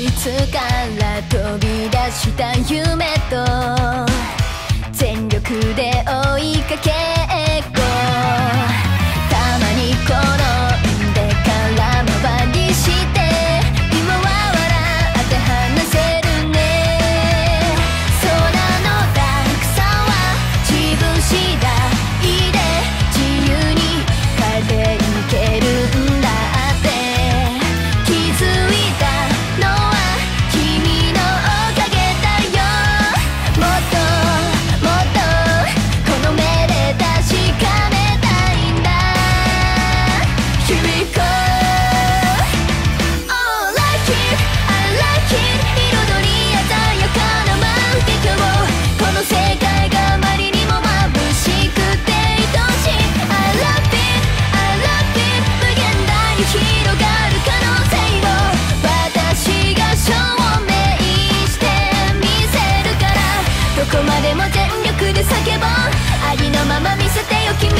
室から飛び出した夢とも全力で叫ぼう。ありのまま見せてよ君。